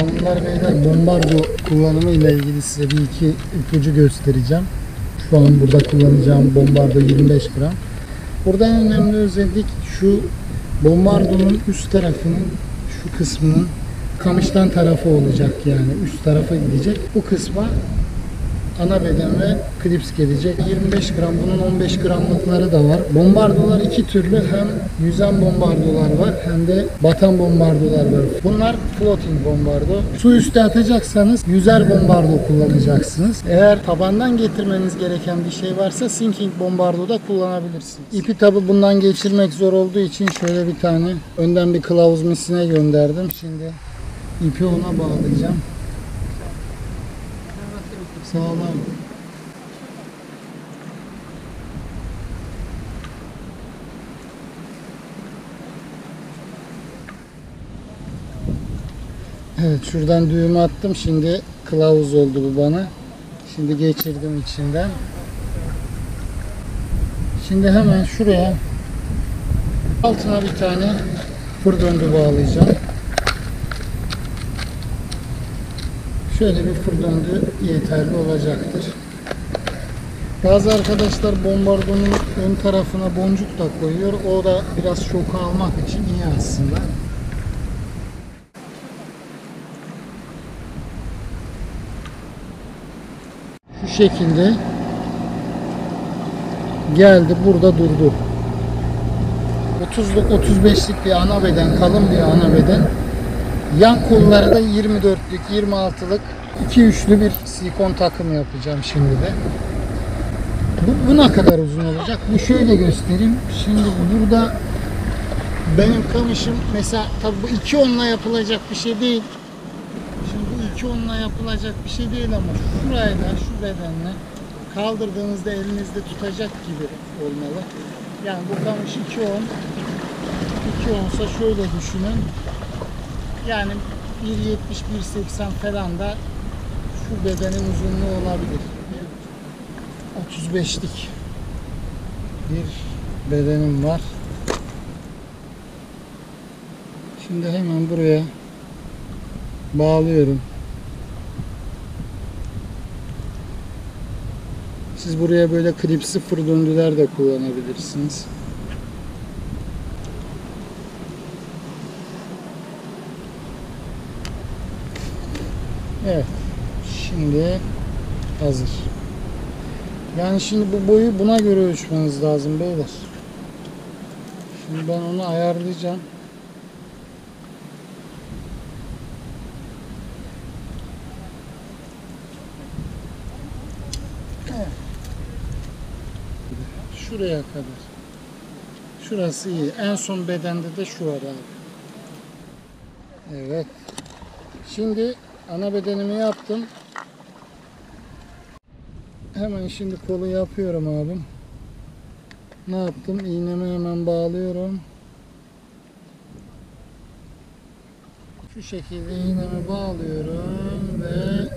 Hanımlar beyler bombardo kullanımı ile ilgili size bir iki ipucu göstereceğim. Şu an burada kullanacağım bombardo 25 gram. Burada en önemli özellik şu bombardonun üst tarafının şu kısmının kamıştan tarafı olacak yani üst tarafa gidecek. Bu kısma ana beden ve klips gelecek. 25 gram bunun 15 gramlıkları da var. Bombardolar iki türlü hem yüzen bombardolar var hem de batan bombardolar var. Bunlar floating bombardo. Su üstü atacaksanız yüzer bombardo kullanacaksınız. Eğer tabandan getirmeniz gereken bir şey varsa sinking bombardo da kullanabilirsiniz. İpi tabi bundan geçirmek zor olduğu için şöyle bir tane önden bir kılavuz misine gönderdim. Şimdi ipi ona bağlayacağım. Sağ ol abi. Evet şuradan düğümü attım. Şimdi kılavuz oldu bu bana. Şimdi geçirdim içinden. Şimdi hemen şuraya altına bir tane fır döndü bağlayacağım. Şöyle bir fır döndü yeterli olacaktır. Bazı arkadaşlar bombardonun ön tarafına boncuk da koyuyor. O da biraz şoku almak için iyi aslında. Şu şekilde geldi burada durdu. 30'luk 35'lik bir ana beden, kalın bir ana beden. Yan kolları da 24'lük, 26'lık iki üçlü bir silikon takım yapacağım şimdi de. Bu, bu ne kadar uzun olacak? Bu şöyle göstereyim. Şimdi burada benim kamışım mesela tabi bu iki onla yapılacak bir şey değil. Şimdi bu iki onla yapılacak bir şey değil ama şurayla şu bedenle kaldırdığınızda elinizde tutacak gibi olmalı. Yani bu kamış 2 on 2 onsa şöyle düşünün. Yani 1.70 1.80 falan da şu bedenin uzunluğu olabilir. 35'lik bir bedenim var. Şimdi hemen buraya bağlıyorum. Siz buraya böyle klip sıfır döndüler de kullanabilirsiniz. Evet. Şimdi hazır. Yani şimdi bu boyu buna göre ölçmeniz lazım beyler. Şimdi ben onu ayarlayacağım. Şuraya kadar. Şurası iyi. En son bedende de şu var abi. Evet. Şimdi ana bedenimi yaptım. Hemen şimdi kolu yapıyorum abim. Ne yaptım? İğnemi hemen bağlıyorum. Şu şekilde iğnemi bağlıyorum ve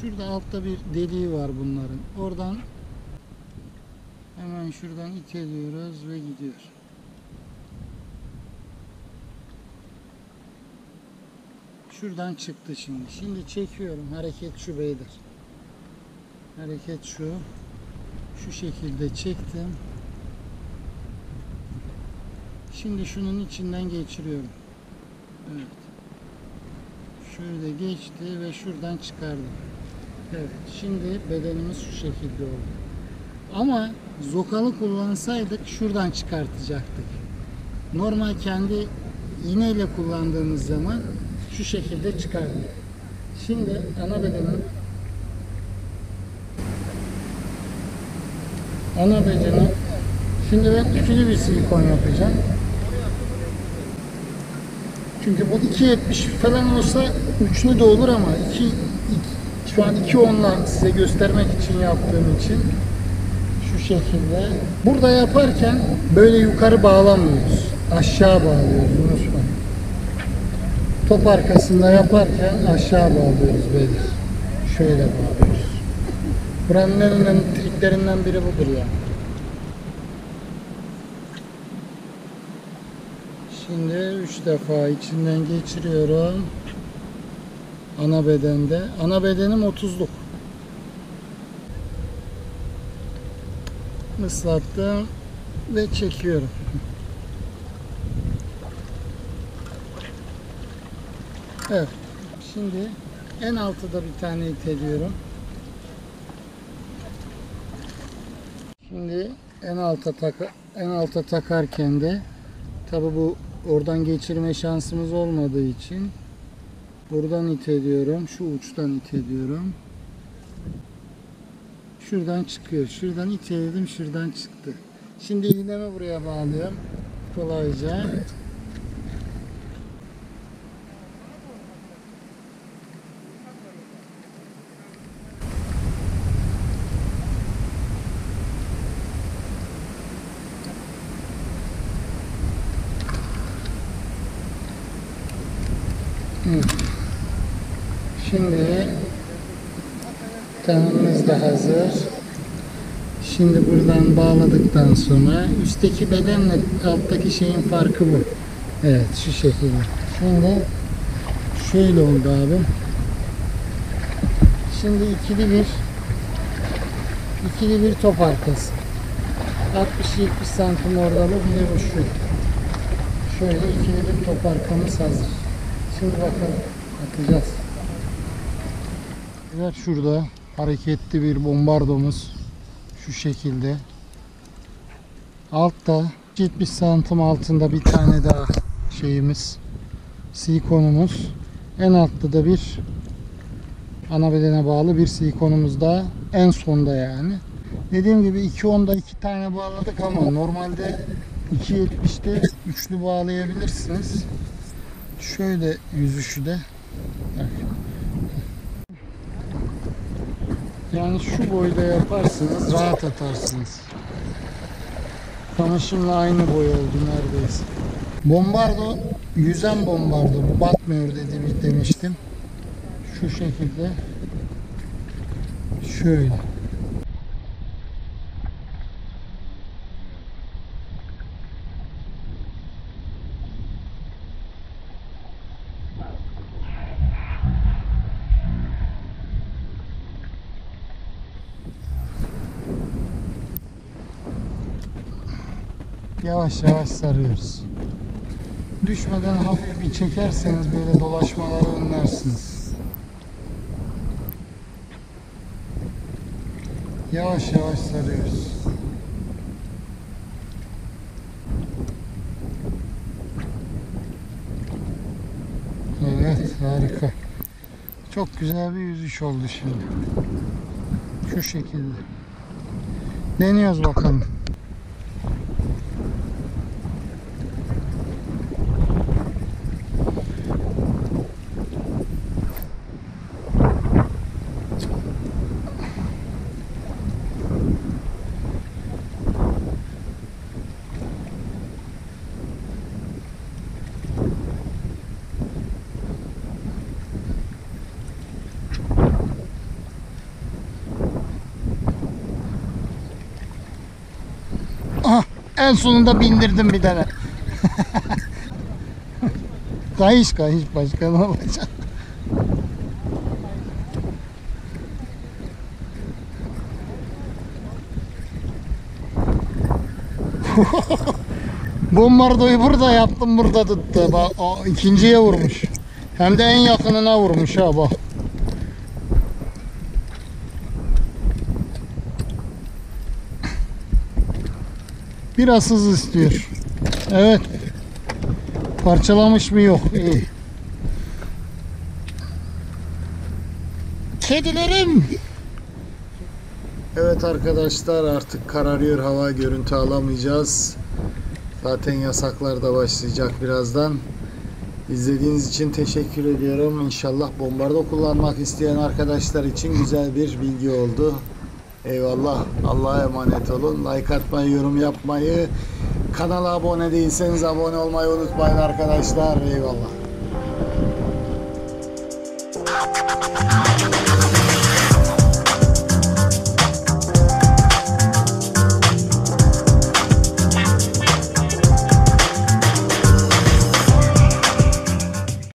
Şurada altta bir deliği var bunların. Oradan hemen şuradan iteliyoruz ve gidiyor. Şuradan çıktı şimdi. Şimdi çekiyorum. Hareket şu beyler. Hareket şu. Şu şekilde çektim. Şimdi şunun içinden geçiriyorum. Evet. Şöyle geçti ve şuradan çıkardım. Evet, şimdi bedenimiz şu şekilde oldu. Ama zokalı kullansaydık şuradan çıkartacaktık. Normal kendi iğneyle kullandığımız zaman şu şekilde çıkardık. Şimdi ana bedenin ana bedeni şimdi ben üçlü bir silikon yapacağım. Çünkü bu 2.70 falan olsa üçlü de olur ama 2 şu an 2 onla size göstermek için yaptığım için şu şekilde. Burada yaparken böyle yukarı bağlamıyoruz. Aşağı bağlıyoruz unutmayın. Top arkasında yaparken aşağı bağlıyoruz böyle. Şöyle bağlıyoruz. Buranın en önemli triklerinden biri budur ya. Şimdi üç defa içinden geçiriyorum. Ana bedende. Ana bedenim 30'luk. Islattım ve çekiyorum. Evet. Şimdi en altıda bir tane iteliyorum. Şimdi en alta tak en alta takarken de tabi bu oradan geçirme şansımız olmadığı için buradan iteliyorum. Şu uçtan iteliyorum. Şuradan çıkıyor. Şuradan iteledim. Şuradan çıktı. Şimdi iğnemi buraya bağlıyorum. Kolayca. Şimdi tanımız da hazır. Şimdi buradan bağladıktan sonra üstteki bedenle alttaki şeyin farkı bu. Evet şu şekilde. Şimdi şöyle oldu abi. Şimdi ikili bir ikili bir top arkası. 60-70 santim orada bir de bu şu. Şöyle ikili bir top arkamız hazır. Şimdi bakalım. Atacağız. Evet şurada hareketli bir bombardomuz şu şekilde. Altta 70 santim altında bir tane daha şeyimiz silikonumuz. En altta da bir ana bedene bağlı bir silikonumuz daha en sonda yani. Dediğim gibi 2.10'da iki tane bağladık ama normalde 2.70'te üçlü bağlayabilirsiniz. Şöyle yüzüşü de Yani şu boyda yaparsınız rahat atarsınız. Kamışımla aynı boy oldu neredeyse. Bombardo yüzen bombardo bu batmıyor dediğimi demiştim. Şu şekilde. Şöyle. Yavaş yavaş sarıyoruz. Düşmeden hafif bir çekerseniz böyle dolaşmaları önlersiniz. Yavaş yavaş sarıyoruz. Evet harika. Çok güzel bir yüzüş oldu şimdi. Şu şekilde. Deniyoruz bakalım. En sonunda bindirdim bir tane. kayış kayış başka ne olacak? Bombardoyu burada yaptım burada tuttu. Bak o ikinciye vurmuş. Hem de en yakınına vurmuş ha bak. Biraz hız istiyor. Evet. Parçalamış mı yok. İyi. Kedilerim. Evet arkadaşlar artık kararıyor hava görüntü alamayacağız. Zaten yasaklar da başlayacak birazdan. İzlediğiniz için teşekkür ediyorum. İnşallah bombardo kullanmak isteyen arkadaşlar için güzel bir bilgi oldu. Eyvallah. Allah'a emanet olun. Like atmayı, yorum yapmayı, kanala abone değilseniz abone olmayı unutmayın arkadaşlar. Eyvallah.